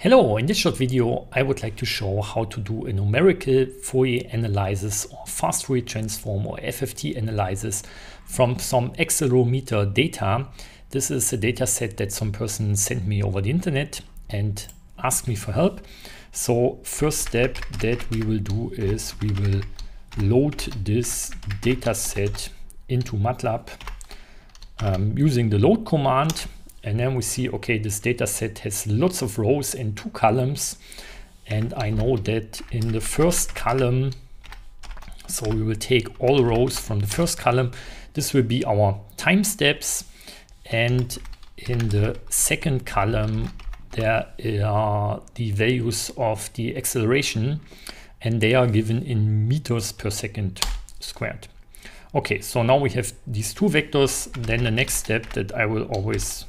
Hello, in this short video I would like to show how to do a numerical Fourier analysis or fast Fourier transform or FFT analysis from some accelerometer data. This is a data set that some person sent me over the internet and asked me for help. So first step that we will do is we will load this data set into MATLAB um, using the load command and then we see, okay, this data set has lots of rows and two columns. And I know that in the first column, so we will take all rows from the first column. This will be our time steps. And in the second column, there are the values of the acceleration and they are given in meters per second squared. Okay, so now we have these two vectors. Then the next step that I will always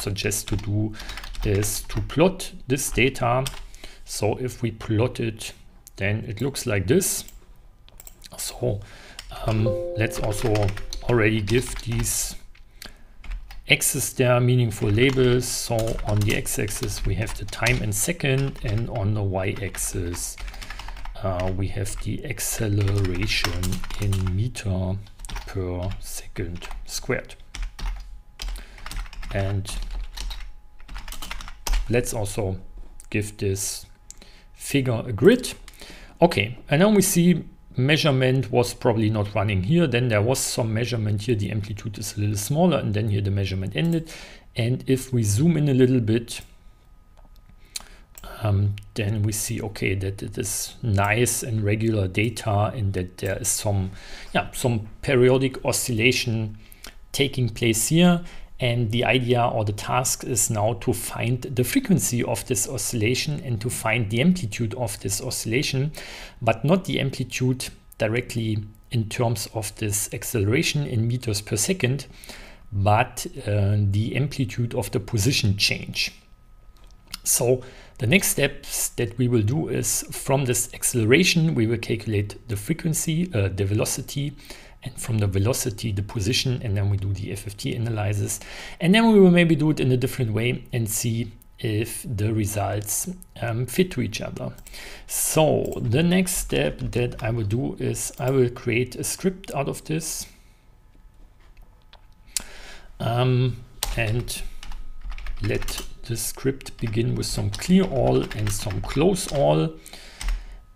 suggest to do is to plot this data. So if we plot it, then it looks like this. So um, let's also already give these axes there meaningful labels. So on the x-axis we have the time in second and on the y-axis uh, we have the acceleration in meter per second squared. And let's also give this figure a grid. Okay, and now we see measurement was probably not running here. Then there was some measurement here. The amplitude is a little smaller and then here the measurement ended. And if we zoom in a little bit, um, then we see, okay, that it is nice and regular data and that there is some, yeah, some periodic oscillation taking place here. And the idea or the task is now to find the frequency of this oscillation and to find the amplitude of this oscillation, but not the amplitude directly in terms of this acceleration in meters per second, but uh, the amplitude of the position change. So the next steps that we will do is from this acceleration, we will calculate the frequency, uh, the velocity, and from the velocity, the position, and then we do the FFT analysis. And then we will maybe do it in a different way and see if the results um, fit to each other. So the next step that I will do is I will create a script out of this. Um, and let the script begin with some clear all and some close all.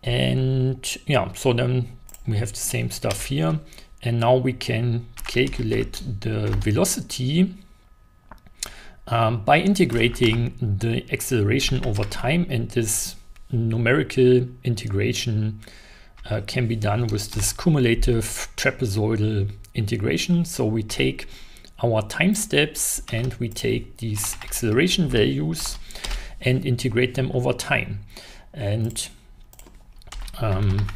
And yeah, so then we have the same stuff here. And now we can calculate the velocity um, by integrating the acceleration over time. And this numerical integration uh, can be done with this cumulative trapezoidal integration. So we take our time steps and we take these acceleration values and integrate them over time. And um,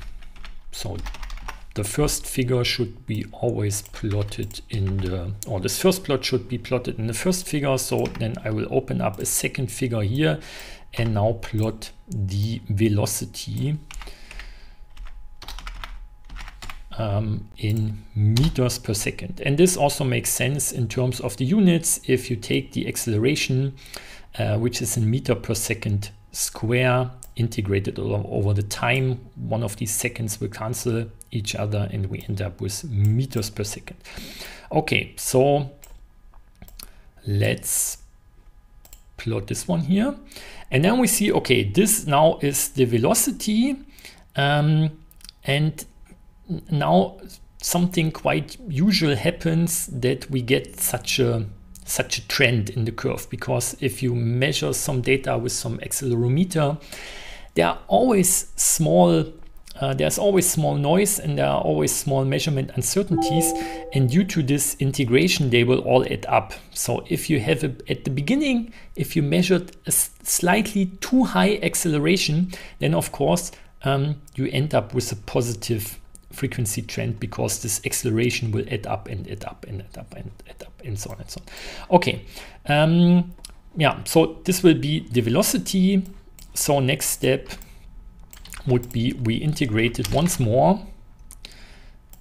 so the first figure should be always plotted in the, or this first plot should be plotted in the first figure. So then I will open up a second figure here and now plot the velocity um, in meters per second. And this also makes sense in terms of the units. If you take the acceleration, uh, which is in meter per second square, integrated over the time, one of these seconds will cancel each other and we end up with meters per second. Okay, so let's plot this one here. And then we see, okay, this now is the velocity. Um, and now something quite usual happens that we get such a such a trend in the curve because if you measure some data with some accelerometer there are always small uh, there's always small noise and there are always small measurement uncertainties and due to this integration they will all add up. So if you have a, at the beginning if you measured a slightly too high acceleration then of course um, you end up with a positive frequency trend because this acceleration will add up and add up and add up and add up and so on and so on. Okay um, yeah so this will be the velocity so next step would be we integrate it once more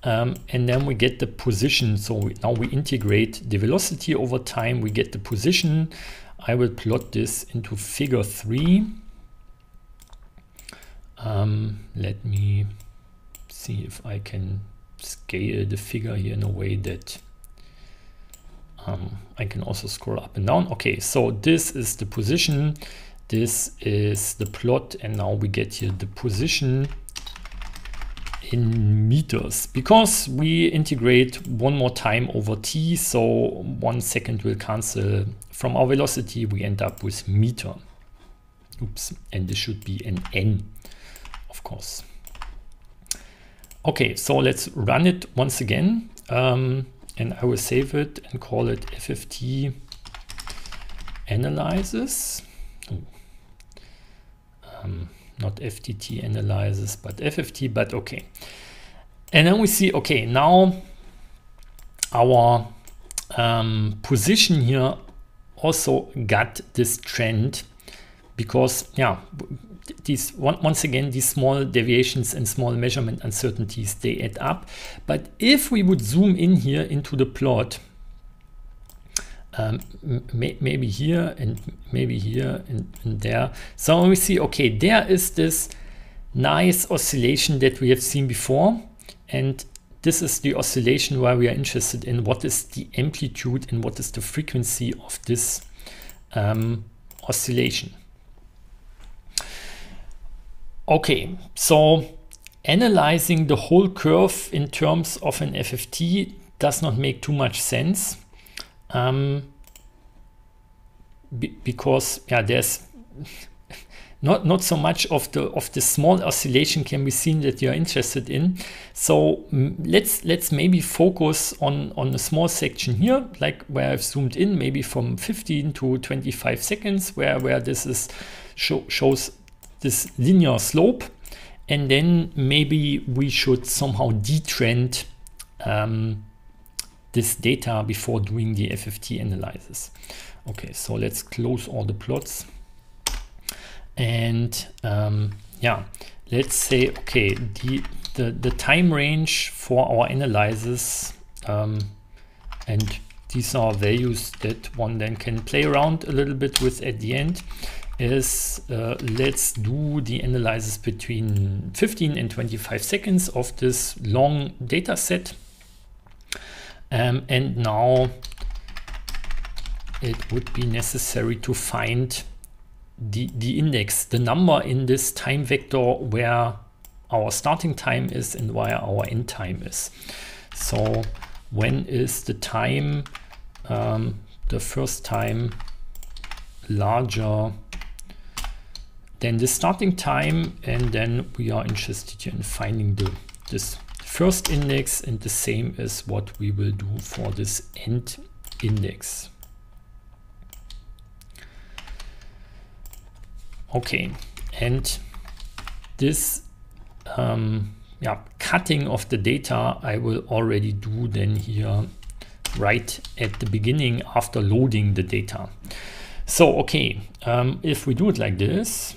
um, and then we get the position. So we, now we integrate the velocity over time, we get the position. I will plot this into figure 3. Um, let me see if I can scale the figure here in a way that um, I can also scroll up and down. Okay, so this is the position, this is the plot, and now we get here the position in meters. Because we integrate one more time over t so one second will cancel. From our velocity we end up with meter. Oops and this should be an n of course. Okay so let's run it once again. Um, and I will save it and call it FFT analysis um, not FTT analysis, but FFT, but okay. And then we see, okay, now our um, position here also got this trend because, yeah, these once again, these small deviations and small measurement uncertainties, they add up. But if we would zoom in here into the plot, um, may, maybe here and maybe here and, and, there. So we see, okay, there is this nice oscillation that we have seen before. And this is the oscillation where we are interested in what is the amplitude and what is the frequency of this um, oscillation. Okay, so analyzing the whole curve in terms of an FFT does not make too much sense um, because yeah, there's not not so much of the of the small oscillation can be seen that you're interested in. So let's let's maybe focus on on a small section here, like where I've zoomed in, maybe from 15 to 25 seconds, where where this is show, shows this linear slope, and then maybe we should somehow detrend. Um, this data before doing the FFT analysis. Okay, so let's close all the plots. And um, yeah, let's say, okay, the, the, the time range for our analysis, um, and these are values that one then can play around a little bit with at the end, is uh, let's do the analysis between 15 and 25 seconds of this long data set um, and now it would be necessary to find the, the index, the number in this time vector where our starting time is and where our end time is. So when is the time, um, the first time larger than the starting time and then we are interested in finding the this first index and the same as what we will do for this end index. Okay, and this um, yeah, cutting of the data I will already do then here right at the beginning after loading the data. So, okay, um, if we do it like this,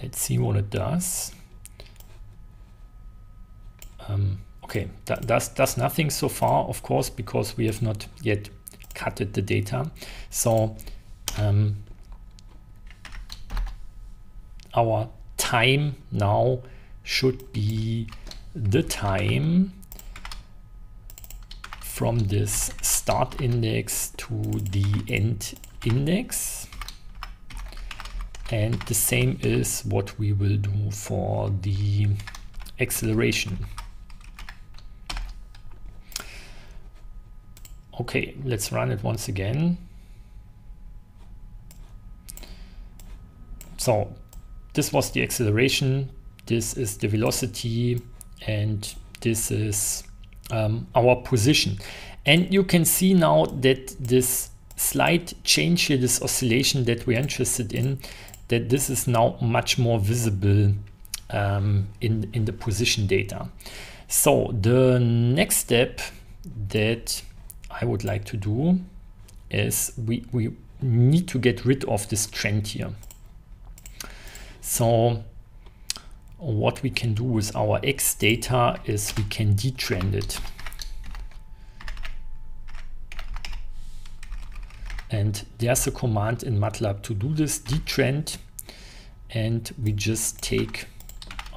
let's see what it does. Um, okay, that, that's, that's nothing so far, of course, because we have not yet cutted the data. So um, our time now should be the time from this start index to the end index. And the same is what we will do for the acceleration. Okay, let's run it once again. So this was the acceleration, this is the velocity, and this is um, our position. And you can see now that this slight change here, this oscillation that we're interested in, that this is now much more visible um, in, in the position data. So the next step that I would like to do is we, we need to get rid of this trend here. So what we can do with our X data is we can detrend it. And there's a command in MATLAB to do this, detrend. And we just take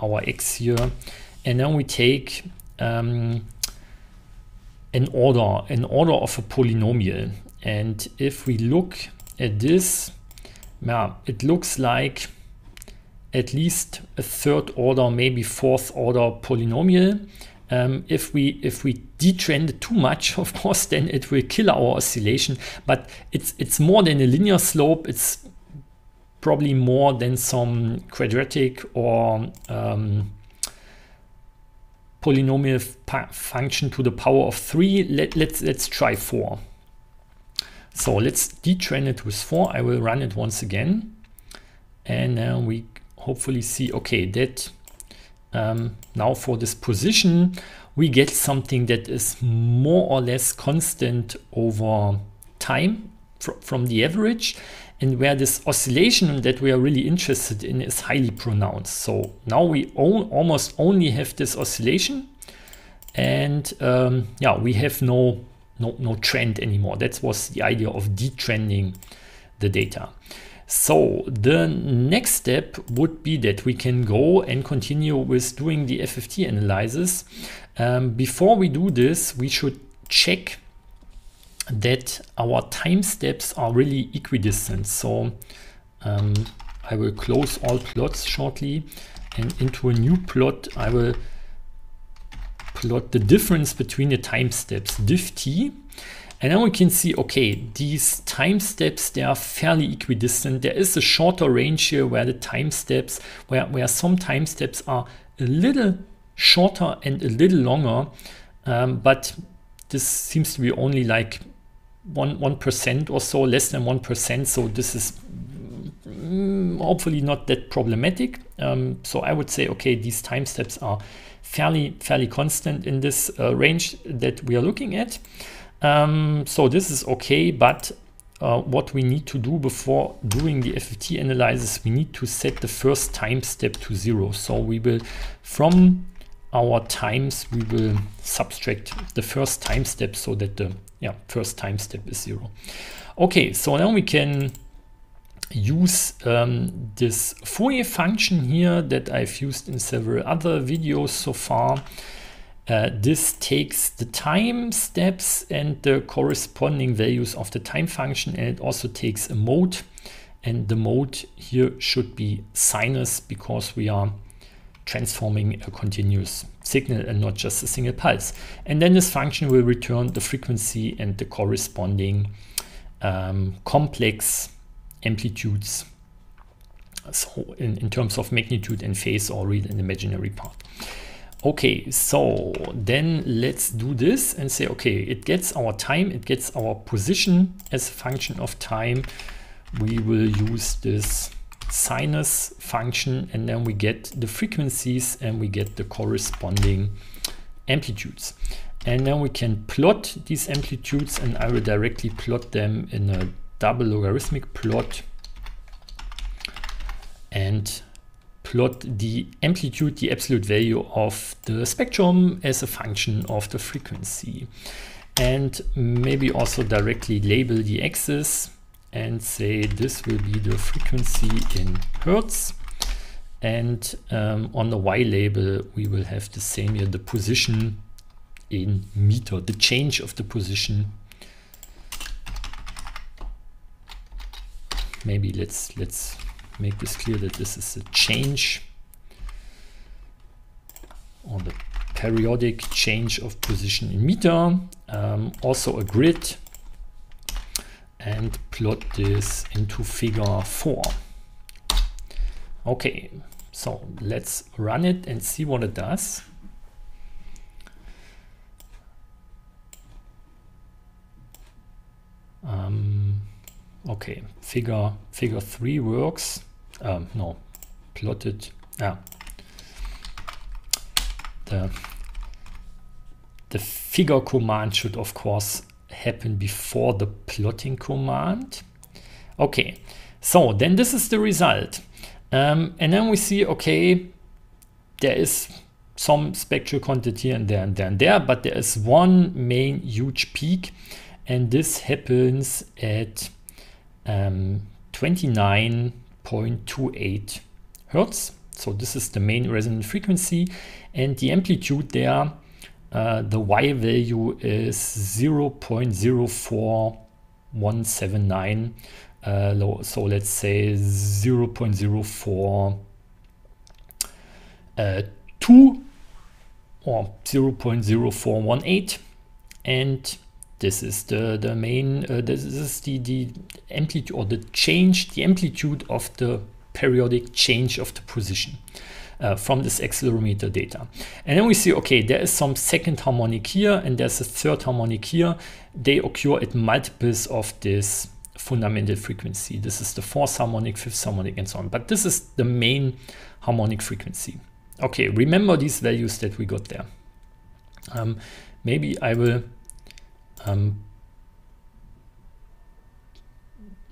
our x here. And then we take um, an order, an order of a polynomial. And if we look at this, yeah, it looks like at least a third order, maybe fourth order polynomial. Um, if we if we detrend it too much, of course, then it will kill our oscillation. But it's it's more than a linear slope. It's probably more than some quadratic or um, polynomial function to the power of three. Let, let's let's try four. So let's detrend it with four. I will run it once again, and uh, we hopefully see. Okay, that um, now for this position, we get something that is more or less constant over time fr from the average and where this oscillation that we are really interested in is highly pronounced. So now we almost only have this oscillation and um, yeah, we have no, no, no trend anymore. That was the idea of detrending the data. So the next step would be that we can go and continue with doing the FFT analysis. Um, before we do this, we should check that our time steps are really equidistant. So um, I will close all plots shortly and into a new plot I will plot the difference between the time steps diff t and now we can see, okay, these time steps, they are fairly equidistant. There is a shorter range here where the time steps, where, where some time steps are a little shorter and a little longer. Um, but this seems to be only like one one percent or so, less than one percent. So this is mm, hopefully not that problematic. Um, so I would say, okay, these time steps are fairly fairly constant in this uh, range that we are looking at. Um, so this is okay, but uh, what we need to do before doing the FFT analysis, we need to set the first time step to zero. So we will, from our times, we will subtract the first time step so that the yeah, first time step is zero. Okay, so now we can use um, this Fourier function here that I've used in several other videos so far. Uh, this takes the time steps and the corresponding values of the time function and it also takes a mode and the mode here should be sinus because we are transforming a continuous signal and not just a single pulse. And then this function will return the frequency and the corresponding um, complex amplitudes so in, in terms of magnitude and phase or real and imaginary part. Okay, so then let's do this and say, okay, it gets our time, it gets our position as a function of time. We will use this sinus function and then we get the frequencies and we get the corresponding amplitudes. And then we can plot these amplitudes and I will directly plot them in a double logarithmic plot. And plot the amplitude, the absolute value of the spectrum as a function of the frequency. And maybe also directly label the axis and say this will be the frequency in Hertz. And um, on the Y label, we will have the same here, the position in meter, the change of the position. Maybe let's let's make this clear that this is a change on the periodic change of position in meter. Um, also a grid and plot this into figure 4. Okay, so let's run it and see what it does. Um, okay, figure figure 3 works um, no, plotted, yeah. The, the figure command should of course happen before the plotting command. Okay, so then this is the result. Um, and then we see, okay, there is some spectral quantity and there and there and there, but there is one main huge peak and this happens at um, 29.28 hertz. So this is the main resonant frequency and the amplitude there, uh, the Y value is 0.04179. Uh, so let's say 0.04 uh, 2 or 0.0418 and this is the the main uh, this is the the amplitude or the change the amplitude of the periodic change of the position uh, from this accelerometer data. And then we see okay there is some second harmonic here and there's a third harmonic here. They occur at multiples of this fundamental frequency. This is the fourth harmonic fifth harmonic and so on. But this is the main harmonic frequency. Okay remember these values that we got there. Um, maybe I will um,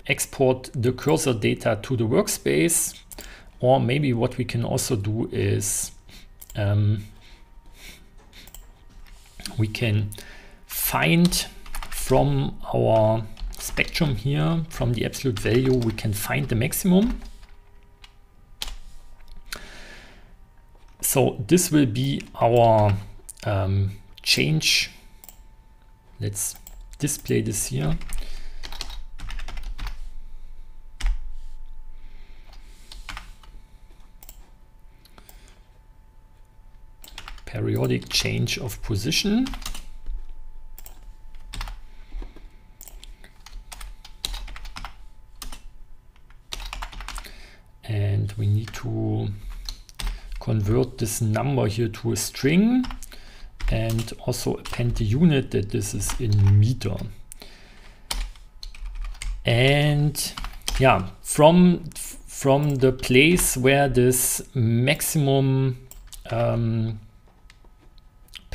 export the cursor data to the workspace or maybe what we can also do is um, we can find from our spectrum here from the absolute value we can find the maximum. So this will be our um, change. Let's display this here periodic change of position and we need to convert this number here to a string and also append the unit that this is in meter. And yeah, from from the place where this maximum um,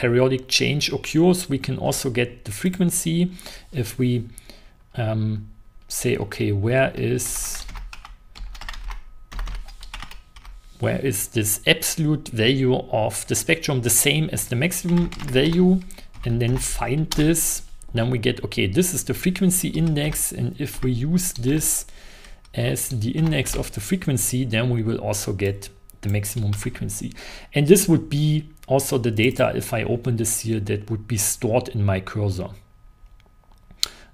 periodic change occurs, we can also get the frequency if we um, say, okay, where is where is this absolute value of the spectrum the same as the maximum value and then find this then we get okay this is the frequency index and if we use this as the index of the frequency then we will also get the maximum frequency. And this would be also the data if I open this here that would be stored in my cursor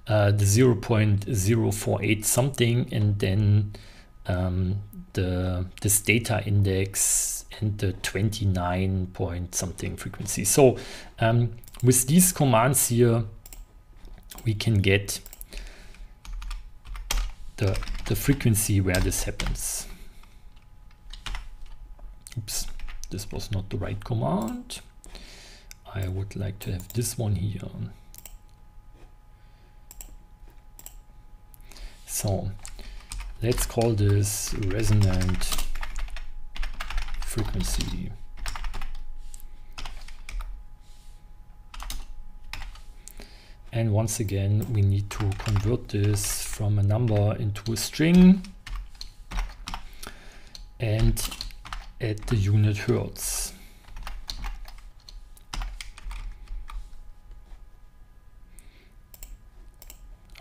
uh, the 0.048 something and then um, the this data index and the 29 point something frequency. So um, with these commands here, we can get the, the frequency where this happens. Oops, this was not the right command. I would like to have this one here. So Let's call this resonant frequency. And once again, we need to convert this from a number into a string and add the unit hertz.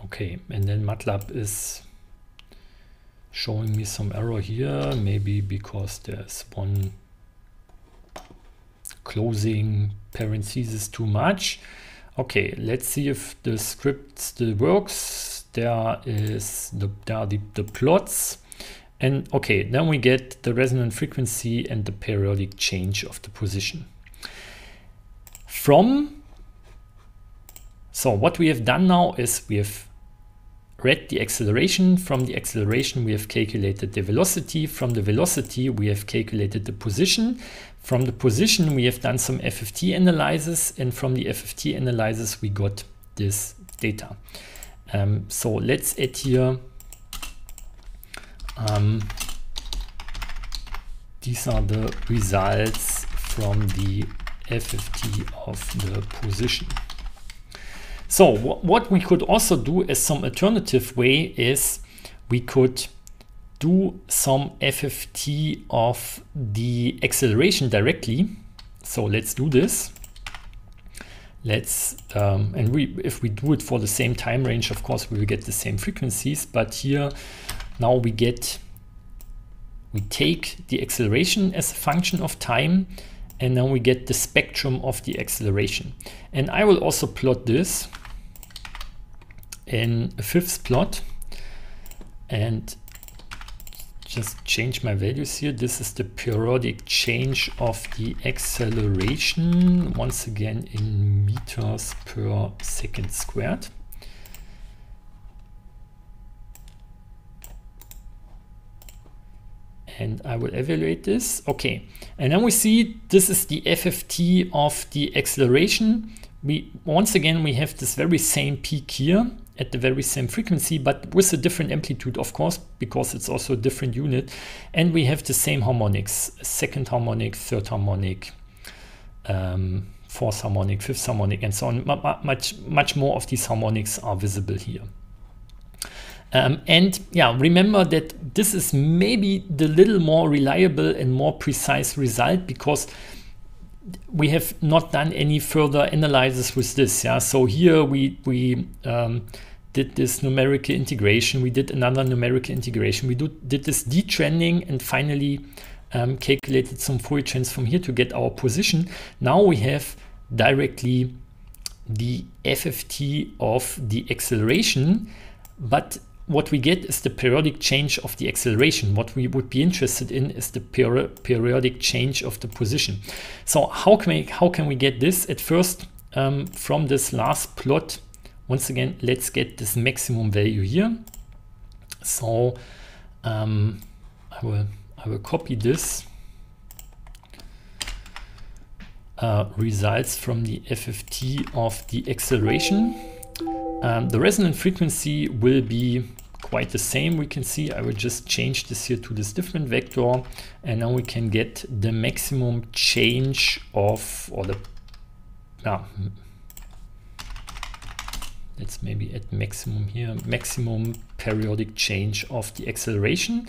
Okay, and then MATLAB is showing me some error here, maybe because there's one closing parenthesis too much. Okay, let's see if the script still works. There is the, there are the, the plots. And okay, then we get the resonant frequency and the periodic change of the position. From, so what we have done now is we have read the acceleration. From the acceleration, we have calculated the velocity. From the velocity, we have calculated the position. From the position, we have done some FFT analysis. And from the FFT analysis, we got this data. Um, so let's add here. Um, these are the results from the FFT of the position. So what we could also do as some alternative way is we could do some FFT of the acceleration directly. So let's do this. let's um, and we if we do it for the same time range of course we will get the same frequencies but here now we get we take the acceleration as a function of time and then we get the spectrum of the acceleration and I will also plot this in a fifth plot and just change my values here. This is the periodic change of the acceleration, once again in meters per second squared. And I will evaluate this. Okay, and then we see this is the FFT of the acceleration. We Once again, we have this very same peak here at the very same frequency, but with a different amplitude, of course, because it's also a different unit. And we have the same harmonics, second harmonic, third harmonic, um, fourth harmonic, fifth harmonic, and so on. Much, much more of these harmonics are visible here. Um, and yeah, remember that this is maybe the little more reliable and more precise result because we have not done any further analysis with this. Yeah, so here we we um, did this numerical integration. We did another numerical integration. We do, did this detrending and finally um, calculated some Fourier transform here to get our position. Now we have directly the FFT of the acceleration, but what we get is the periodic change of the acceleration. What we would be interested in is the peri periodic change of the position. So how can we, how can we get this? At first, um, from this last plot, once again, let's get this maximum value here. So um, I will I will copy this uh, results from the FFT of the acceleration. Um, the resonant frequency will be quite the same. We can see I will just change this here to this different vector and now we can get the maximum change of or the yeah, let's maybe at maximum here, maximum periodic change of the acceleration.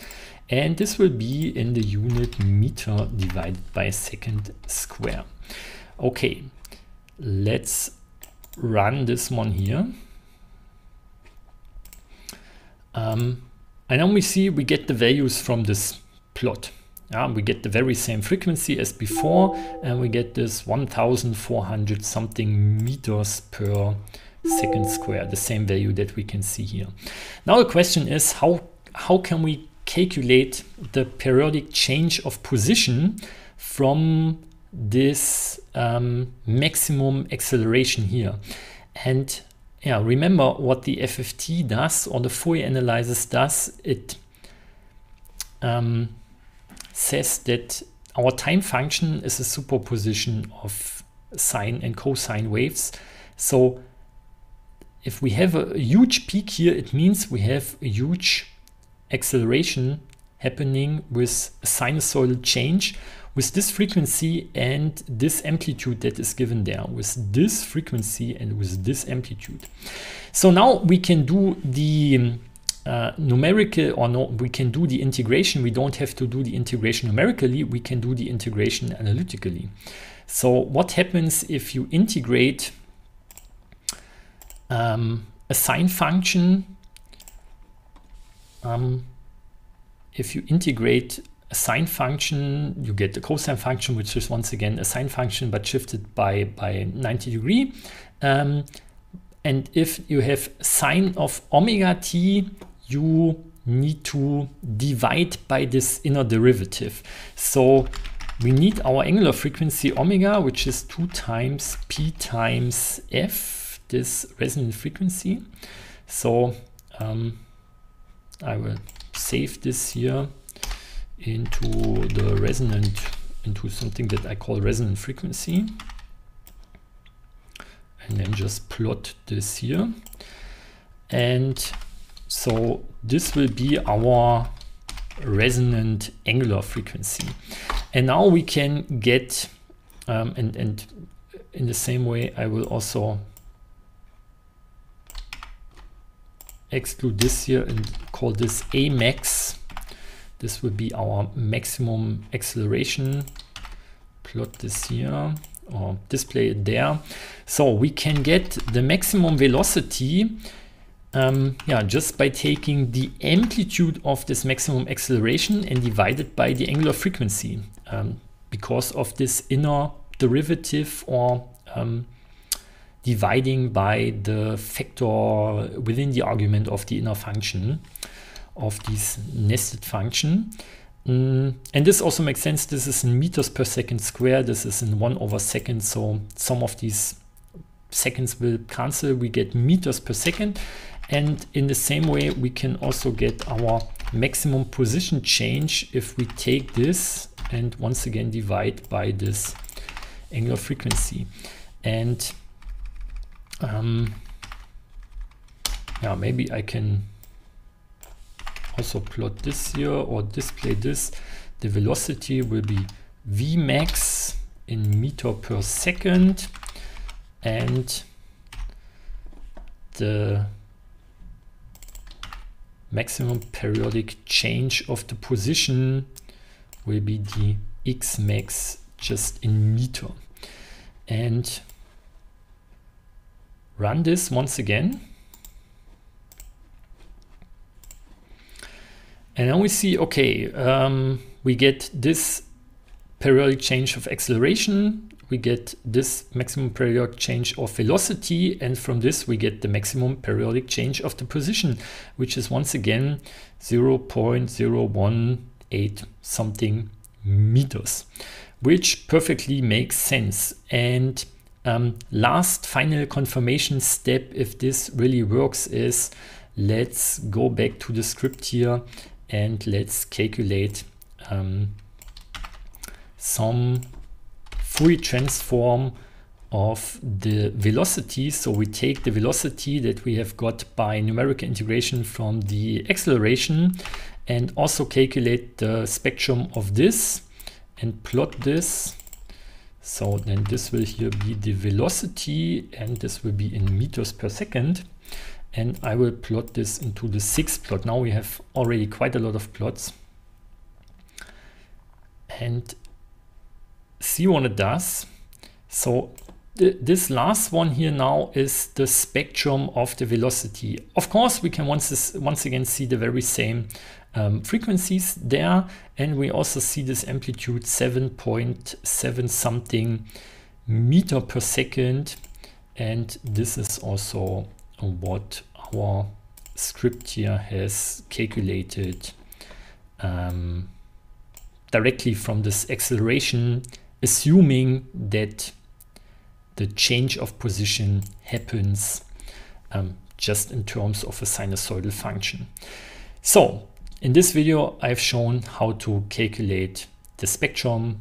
And this will be in the unit meter divided by second square. Okay, let's run this one here. Um, and then we see we get the values from this plot. Yeah, we get the very same frequency as before, and we get this 1400 something meters per second square, the same value that we can see here. Now the question is how, how can we calculate the periodic change of position from this um, maximum acceleration here? And yeah, remember what the FFT does or the Fourier analysis does. It um, says that our time function is a superposition of sine and cosine waves. So if we have a huge peak here, it means we have a huge acceleration happening with a sinusoidal change with this frequency and this amplitude that is given there with this frequency and with this amplitude. So now we can do the uh, numerical or no, we can do the integration. We don't have to do the integration numerically. We can do the integration analytically. So what happens if you integrate um, a sine function, um, if you integrate a sine function, you get the cosine function, which is once again a sine function, but shifted by, by 90 degree. Um, and if you have sine of omega t, you need to divide by this inner derivative. So we need our angular frequency omega, which is 2 times p times f this resonant frequency. So um, I will save this here into the resonant, into something that I call resonant frequency. And then just plot this here. And so this will be our resonant angular frequency. And now we can get, um, and, and in the same way, I will also exclude this here and call this A max. This will be our maximum acceleration. Plot this here. or display it there. So we can get the maximum velocity um, yeah, just by taking the amplitude of this maximum acceleration and divided by the angular frequency um, because of this inner derivative or um, dividing by the factor within the argument of the inner function of this nested function. Mm, and this also makes sense. This is in meters per second square. This is in one over second. So some of these seconds will cancel. We get meters per second. And in the same way, we can also get our maximum position change if we take this and once again divide by this angular frequency. And um, yeah, maybe I can also plot this here or display this. The velocity will be Vmax in meter per second and the maximum periodic change of the position will be the x max just in meter and run this once again and then we see okay um, we get this periodic change of acceleration we get this maximum periodic change of velocity and from this we get the maximum periodic change of the position which is once again 0.018 something meters which perfectly makes sense. And um, last final confirmation step if this really works is let's go back to the script here and let's calculate um, some Fourier transform of the velocity. So we take the velocity that we have got by numerical integration from the acceleration and also calculate the spectrum of this and plot this. So then this will here be the velocity and this will be in meters per second. And I will plot this into the sixth plot. Now we have already quite a lot of plots. And see what it does. So th this last one here now is the spectrum of the velocity. Of course, we can once, once again see the very same um, frequencies there. And we also see this amplitude 7.7 something meter per second. And this is also what our script here has calculated um, directly from this acceleration assuming that the change of position happens um, just in terms of a sinusoidal function. So in this video, I've shown how to calculate the spectrum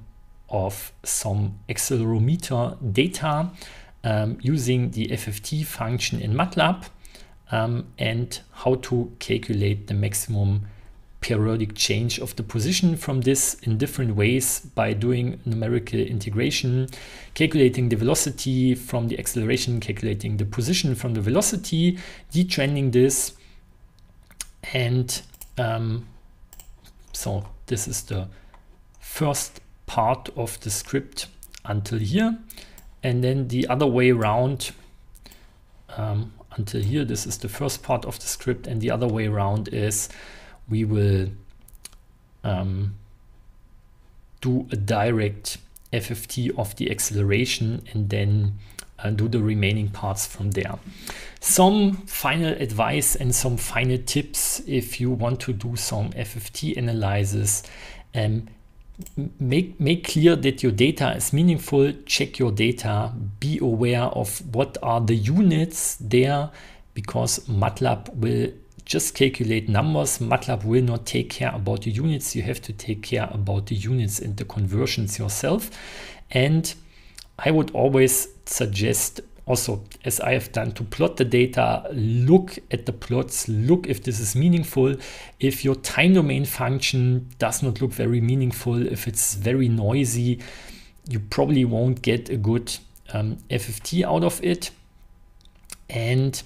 of some accelerometer data um, using the FFT function in MATLAB um, and how to calculate the maximum periodic change of the position from this in different ways by doing numerical integration, calculating the velocity from the acceleration, calculating the position from the velocity, detrending this. And um, so this is the first part of the script until here. And then the other way around um, until here, this is the first part of the script. And the other way around is we will um, do a direct FFT of the acceleration and then uh, do the remaining parts from there. Some final advice and some final tips if you want to do some FFT analysis. Um, make, make clear that your data is meaningful, check your data, be aware of what are the units there because MATLAB will just calculate numbers. MATLAB will not take care about the units. You have to take care about the units and the conversions yourself. And I would always suggest also, as I have done, to plot the data, look at the plots, look if this is meaningful. If your time domain function does not look very meaningful, if it's very noisy, you probably won't get a good um, FFT out of it. And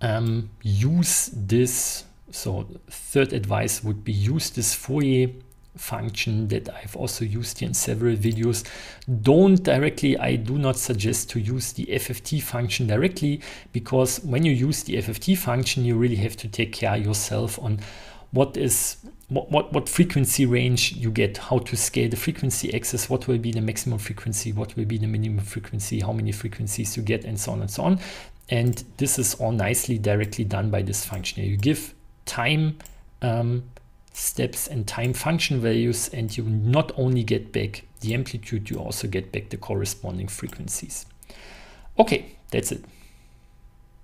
um, use this. So third advice would be use this Fourier function that I've also used in several videos. Don't directly, I do not suggest to use the FFT function directly because when you use the FFT function, you really have to take care yourself on what is what, what, what frequency range you get, how to scale the frequency axis, what will be the maximum frequency, what will be the minimum frequency, how many frequencies you get, and so on and so on. And this is all nicely directly done by this function. You give time um, steps and time function values and you not only get back the amplitude, you also get back the corresponding frequencies. Okay, that's it.